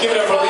Give it up for Lee.